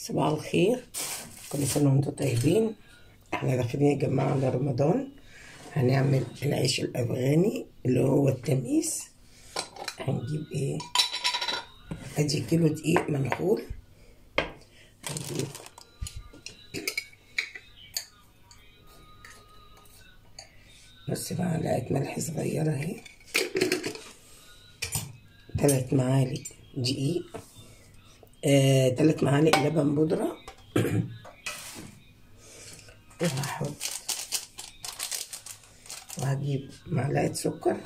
صباح الخير. كل سنة وأنتم طيبين. إحنا داخلين يا جماعة على رمضان. هنعمل العيش الأفغاني اللي هو التميس. هنجيب إيه؟ ادي كيلو دقيق منخول هنجيب نص معلقة ملح صغيرة اهي. تلات معالق دقيق. آه، معالق لبن بودرة وهحط وهجيب معلقة سكر.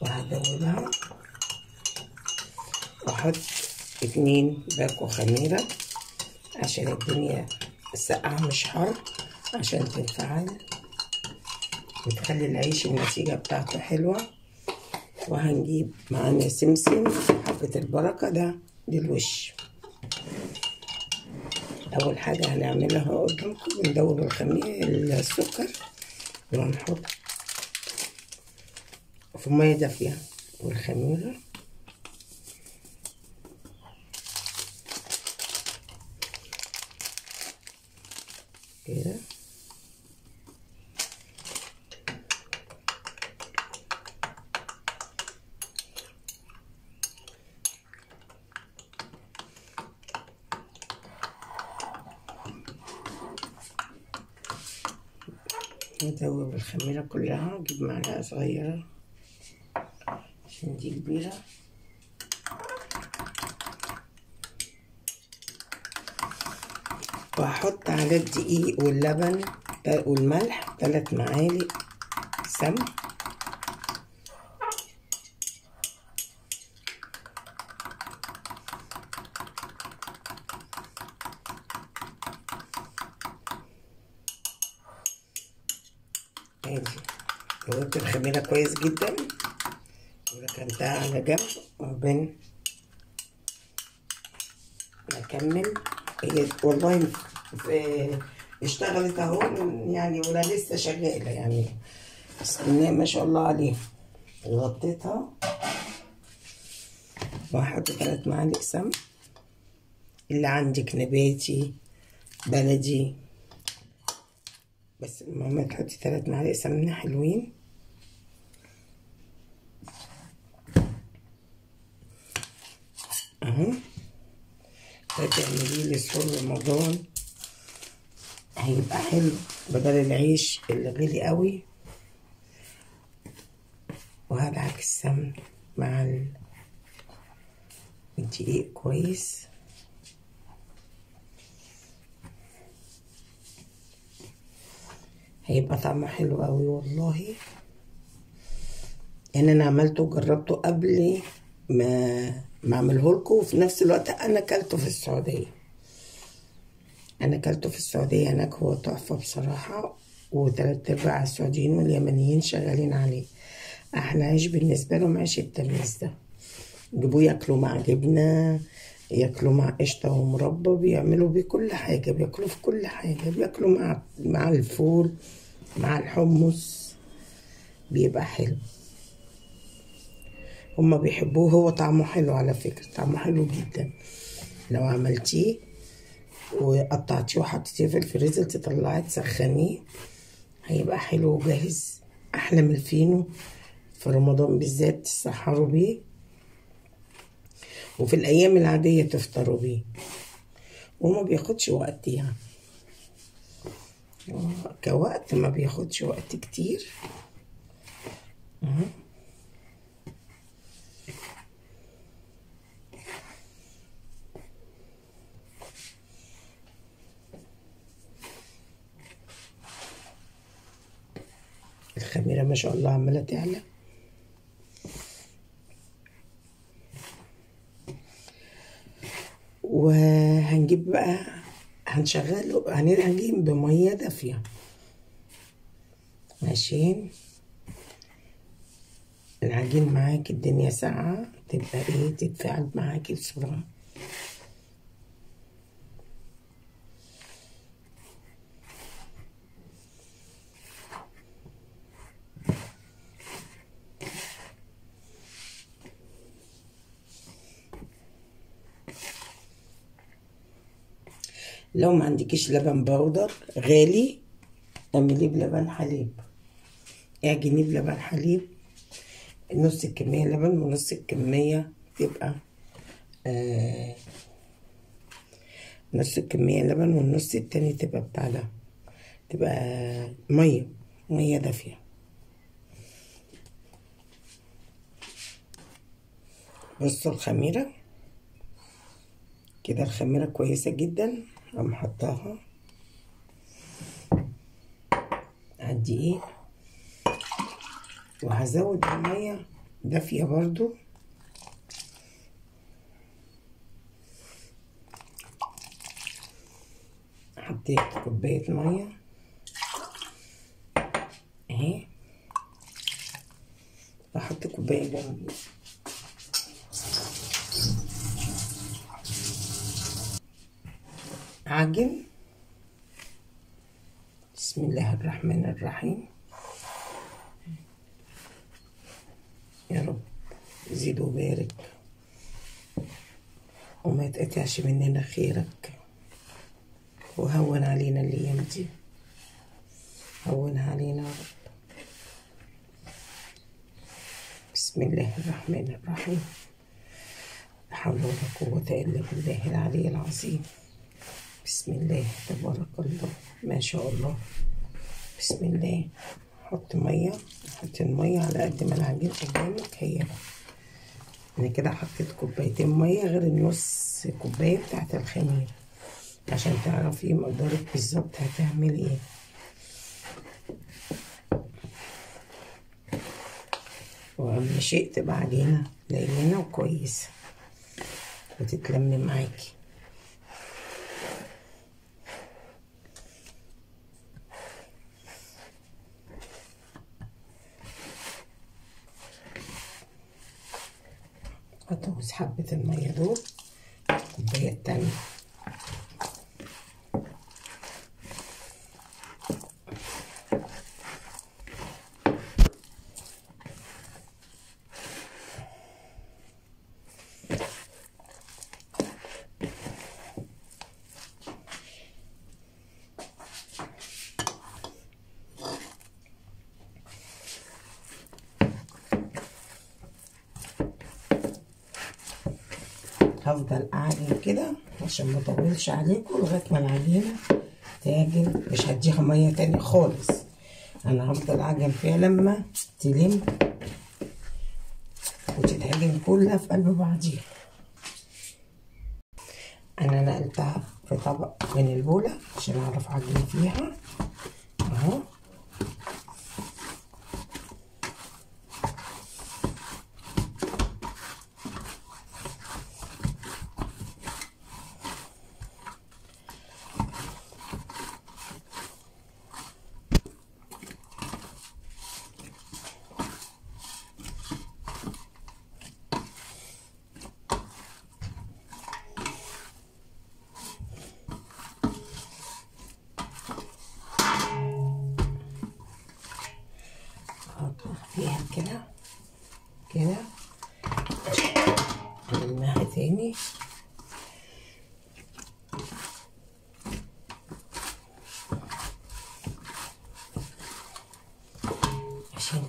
وهدوبها. وأحط اتنين باكو خميرة عشان الدنيا ساقعة مش حر عشان تنفعل وتخلي العيش النتيجة بتاعته حلوة. وهنجيب معانا سمسم حبة البركة. ده للوش أول حاجة هنعملها قدامكم بندوب الخميرة السكر. وهنحط في مية دافية والخميرة كده ندوب الخميرة كلها نجيب معلقة صغيرة عشان دي كبيرة. وهحط على الدقيق واللبن والملح تلات معالق سمن ادي الخميرة كويس جدا. وركنتها على جنب وبين نكمل. هي والله اشتغلت أهو يعني ولا لسه شغالة يعني. الله ما شاء الله عليها. غطيتها. وهحط تلات معالق سمن. اللي عندك نباتي بلدي. بس المهم تحطي تلات معالق سمنة حلوين. اهو تعمليه لسحور رمضان هيبقى حلو بدل العيش اللي غلي قوي وهدعك السمن مع الدقيق كويس هيبقى طعمه حلو قوي والله يعني أنا عملته وجربته قبل ما ما أعمله لكم. وفي نفس الوقت أنا أكلته في السعودية. أنا أكلته في السعودية. هناك هو تحفة بصراحة. وتلات أرباع السعوديين واليمنيين شغالين عليه. أحلى عيش بالنسبة لهم عيش التمييز ده. يجيبوه ياكلوا مع جبنة ياكلوا مع قشطة ومربى بيعملوا بيه كل حاجة. بياكلوا في كل حاجة. بياكلوا مع مع الفول مع الحمص. بيبقى حلو. هما بيحبوه هو طعمه حلو على فكرة طعمه حلو جدا. لو عملتيه وقطعتيه وحطيتيه في الفريزر تطلعيه تسخنيه هيبقى حلو وجاهز أحلى من الفينو. في رمضان بالذات تسحروا بيه. وفي الأيام العادية تفطروا بيه. وما بياخدش وقت يعني. كوقت ما بياخدش وقت كتير أه. الخميرة ما شاء الله عمالة تعلى وهنجيب بقى هنشغله هنجيب بمية دافية. عشان العجين معاك الدنيا ساقعة. تبقى إيه؟ تتفاعل معاكي بسرعة. لو ما عندكيش لبن بودر غالي. اعمليه بلبن حليب. اعجنيه بلبن حليب. نص الكمية لبن ونص الكمية تبقى آه نص الكمية لبن والنص التاني تبقى بتاع ده تبقى مية مية دافية. بصوا الخميرة. كده الخميرة كويسة جدا. أقوم حطاها. على الدقيق وهزود المية. دافية برضو. حطيت كوباية مية. اهي واحط كوباية جنبي. عجن بسم الله الرحمن الرحيم. يا رب زيد وبارك. وما يتقطعش مننا خيرك. وهون علينا الأيام دي. هونها علينا يا رب. بسم الله الرحمن الرحيم. لا حول ولا قوة إلا بالله العلي العظيم. بسم الله تبارك الله ما شاء الله. بسم الله. حط مية حط المية على قد ما العجين قدامك. هي أنا كده حطيت كوبايتين مية غير النص كوباية بتاعت الخميرة عشان تعرفي مقدارك بالظبط هتعملي إيه. واهم شيء تبقى عجينة لينة وكويسة وتتلم معاكي. هتغوص حبة المية دول. الكوباية التانية هفضل اعجن كده عشان ما اطولش عليكم لغاية ما العجينة تعجن مش هديها مية تاني خالص. أنا هفضل أعجن فيها لما تلم وتتعجن كلها في قلب بعضيها. أنا نقلتها في طبق من البولة عشان أعرف أعجن فيها اهو أحط فيها كده كده نلمها تاني عشان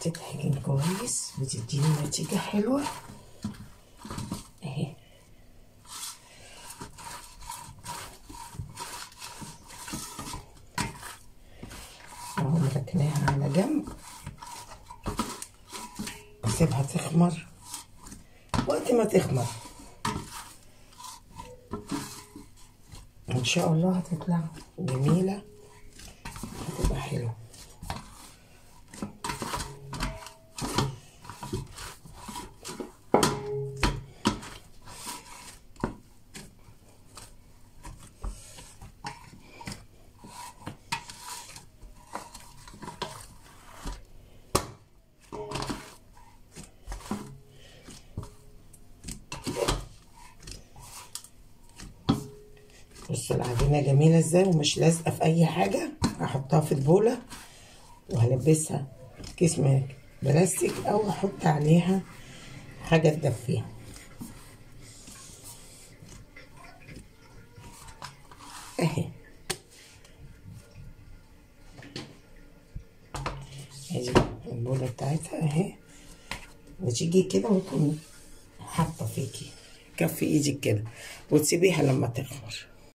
تتعجن كويس وتديني نتيجة حلوة اهي اهو مركناها على جنب اسيبها تخمر؟ وقت ما تخمر. إن شاء الله هتطلع جميلة هتبقى حلوة. بص العجينة جميلة إزاي ومش لازقة في أي حاجة هحطها في البولة وهلبسها كيس بلاستيك أو أحط عليها حاجة تدفيها. أهي. أهي البولة بتاعتها أهي. وتيجي كده وتكون حاطة فيكي كفي إيدك كده وتسيبيها لما تخمر